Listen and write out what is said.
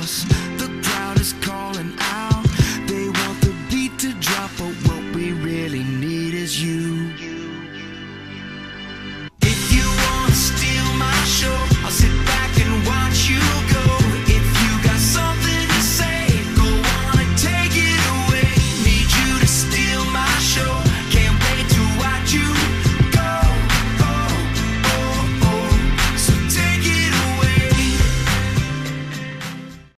house. The crowd is calling out. They want the beat to drop, but what we really need is you.